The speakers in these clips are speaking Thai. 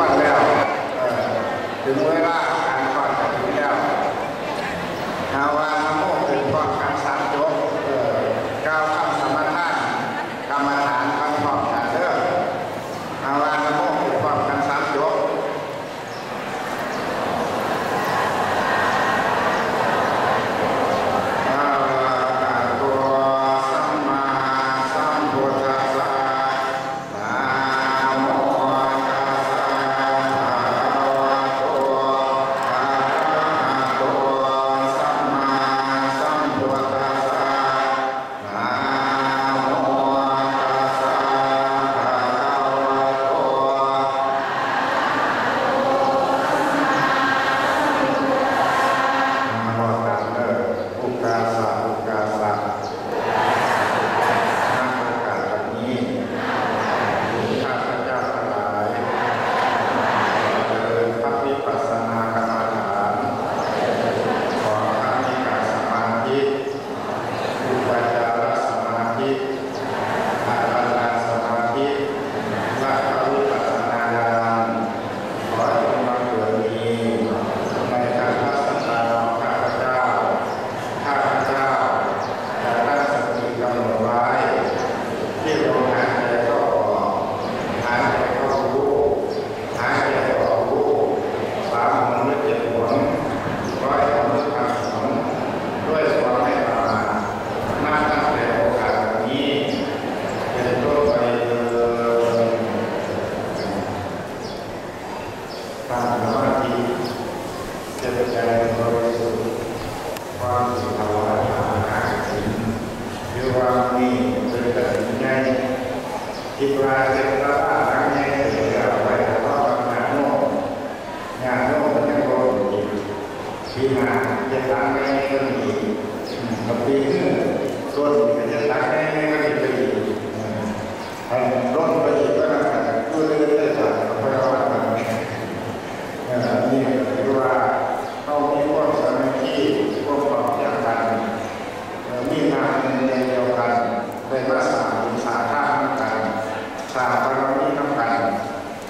วันแล้วถึงเวลาการทอดกระถิ่นแล้วถ้าว่า Amen.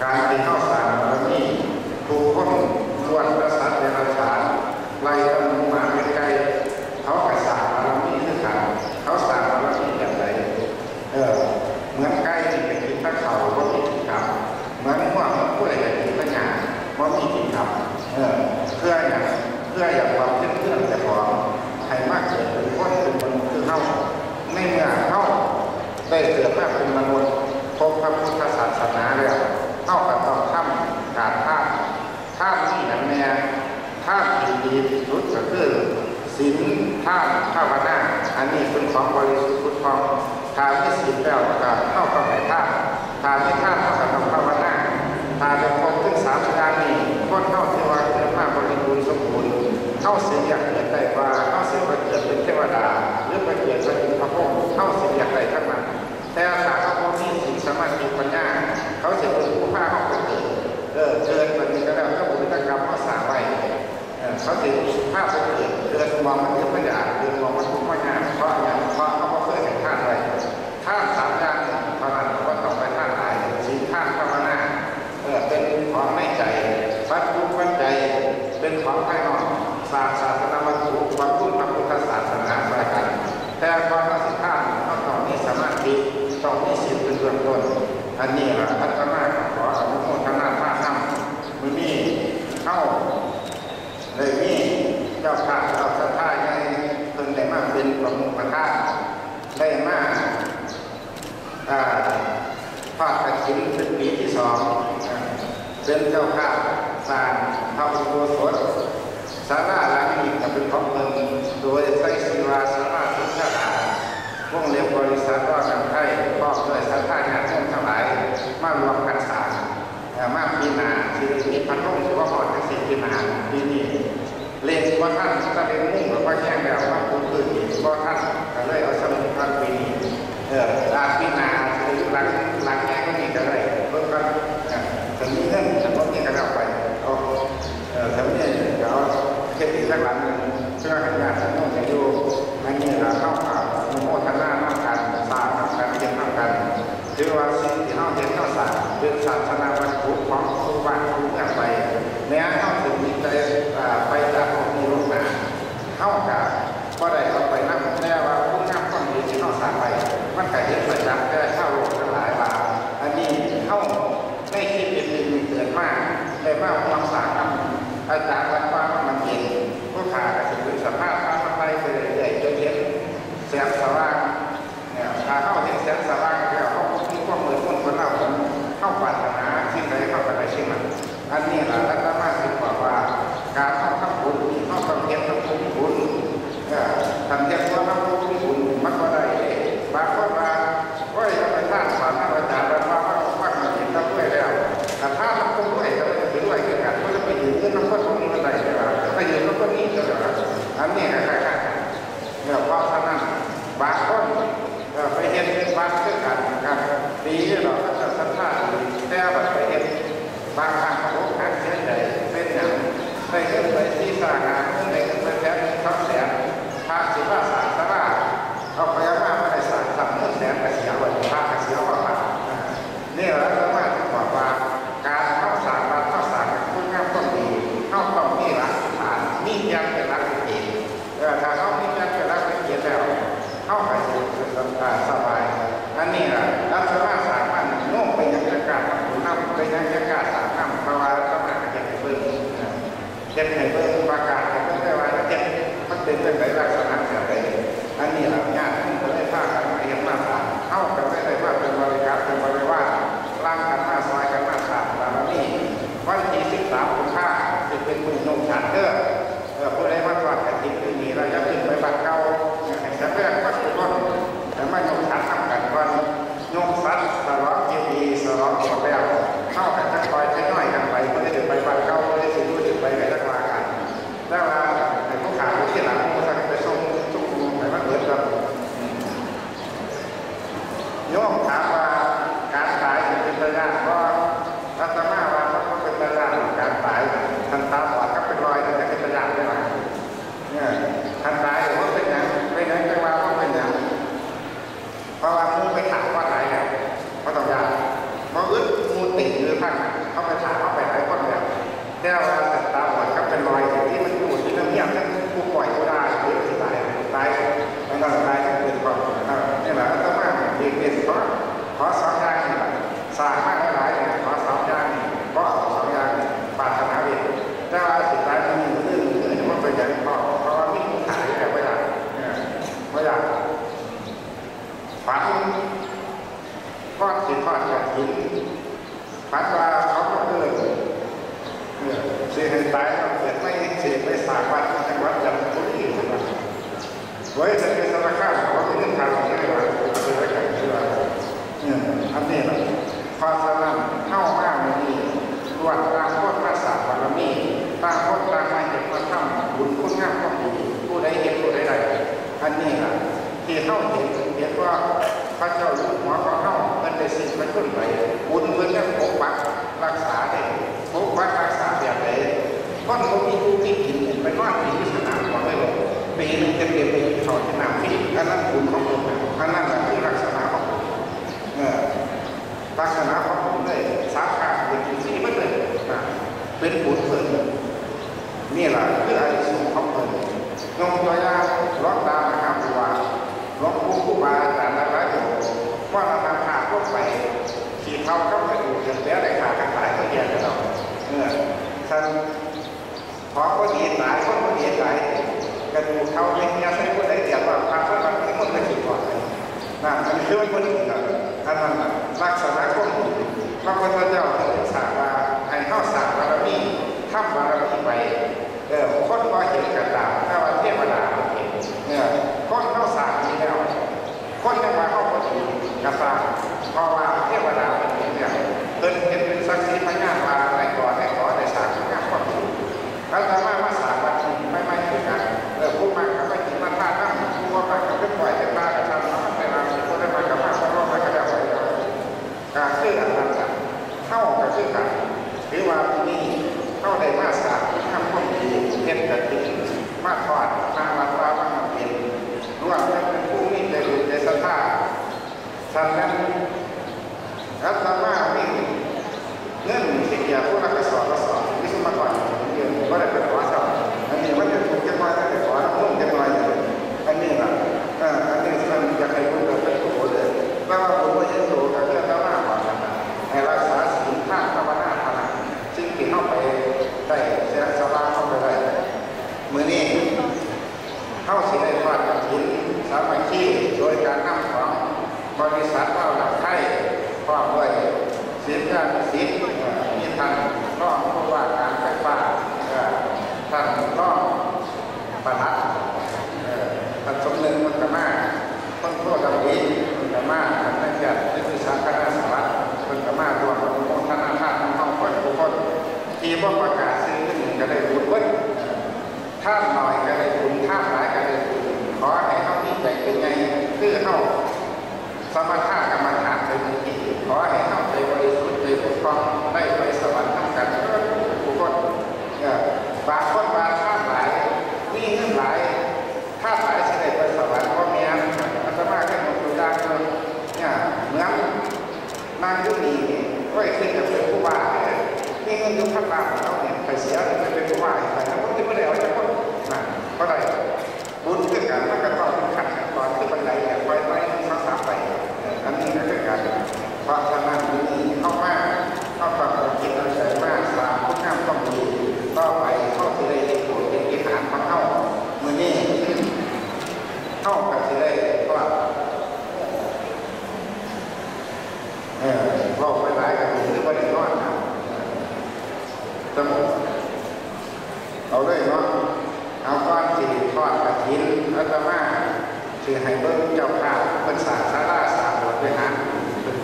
การเป็นข้อ sampai sukses kami sejuta. ดีเราจะพัฒนาขอสมุทรทนาดน้าน้ำมือมีเข้าเลยนี่เจ้าข้าเราสัท่าใหตึงได้มากเป็นประมุขประธาได้มากทอดกระถิ่นเป็นปีที่สองเป็นเจ้าข้าสร้างพระอุโบสถสาราหลังนี้จะเป็นของเมืองโดยใช้ ร่มสุภาพอทั้งสี่ที่มหาที่นี่เล่นว่าท่านจะเป็นมุ่งหรือว่าแข่งแบบว่าคุณคือนว่าท่านก็เลยเอาสมุนท่านี้เออราพินาหรือหลังหลังแง่ก็มีอะไรเพิ่มกันถึงนี้เรื่องสมมติกันเอาไปเอาเออสมมติเอวเทปที่ข้างหลังเพื่อให้ญาติ Servas, per esempio, khác a để un cancello, prendiamo, per esempio, si sarà อดกาะถิ่นพัดว่าเขาก็เออเสียให้ตายแล้วเไม่เสียไม่สามารถจังหวัดจันทบุรีไว้จะเป็นสารคามเขาไม่เรื่องทางเะไรหรอกเป็นอะไรกันเชื่อเนี่ยอันนี้แหละพาสนั่เข้ามามันมีตรวจตาโคตรมาสาบารมีตาโคตรตาไม่เห็นมาทำบุญคุณงามความดีผู้ใดเห็นผู้ใดใดอันนี้นะที่เข้าเห็นเห็นว่าพระเจ้า มันขึ้นไปบุญเหมือนกันของปักรักษาเนี่ยของปักรักษาแบบไหนก้อนเขามีกูที่กินไปนอนกินสนามก่อนไม่หรอกไปเห็นเต็มเต็มไปสอนสนามที่อันนั้นบุญของบุญอันนั้นแหละที่รักษาของบุญรักษาของผมเลยสาขาเป็นสิ่งที่มันเลยเป็นบุญเพิ่มนี่แหละ ขีดเท้าก็กระดูกกันแล้วแต่ขาดกันหลายก็เรียนกันเราเออท่านพอก็ดีหลายคนก็ดีหลายกระดูกเท่าไม่เนี่ยใช้คนได้เดียวว่าพระก็มันที่คนไม่ขีดก่อนนะอันนี้คือคนอื่นอันนั้นลักษณะของพระพุทธเจ้าเป็นสาาให้เข้าสาบารมีทำบารมีไปเออคนว่าเห็นกันตามถ้าว่าเทวดาเห็นเออคนเข้าสาบมีแล้วคนยังมาเข้าคนอื่นกระสาบ สิมีทาานรองผู้ว่าการไฟฟ้าท่านก็งประหลัดท่านสมเด็จมันกมาคนโทษดำดีมันกมาท่านนักเรียนนักศึกษาคณรสารมันกมารวมกับองค์ท่านอาจานย์ท่องคนทุกคนที่ว่าประกาศซื้อหนึ่งก็ได้บุญเว้ลท่านหน่อยก็ได้บุญท่านหลายก็ได้บุญขอให้เขามีใจเป็นไงคือเขาสมถะกรรมฐานเป็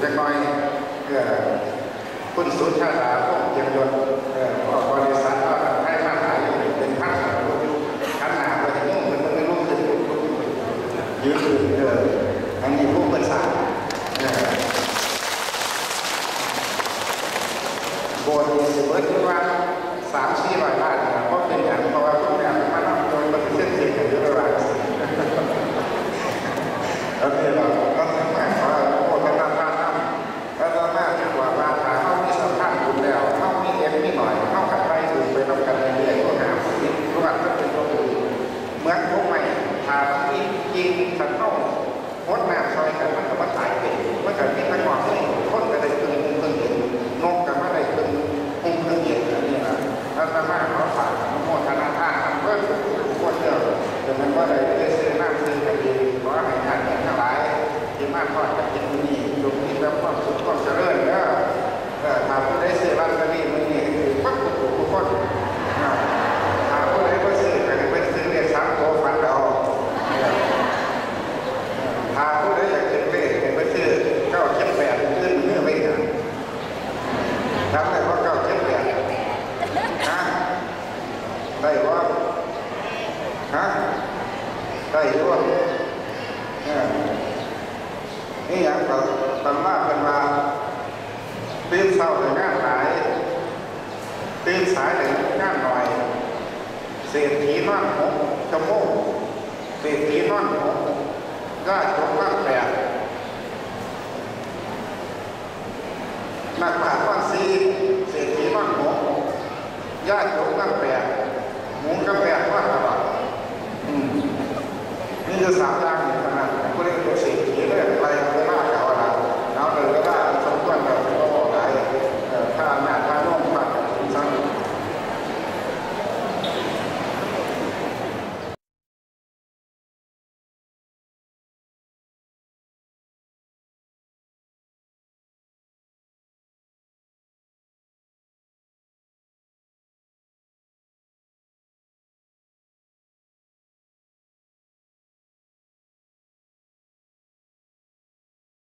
จะคอยเพื่อคุณสุชาดาพ่อเจียมยศ สายไหลข้างหน่อย เศรษฐีนอนหกชะโมกเศรษฐีนอนหกก็จบข้างแปดนักปราทว่างสีเศรษฐีว่างหกญาติโยมว่างแปดหมูกับแปดว่างตลอดนี่คือสามดา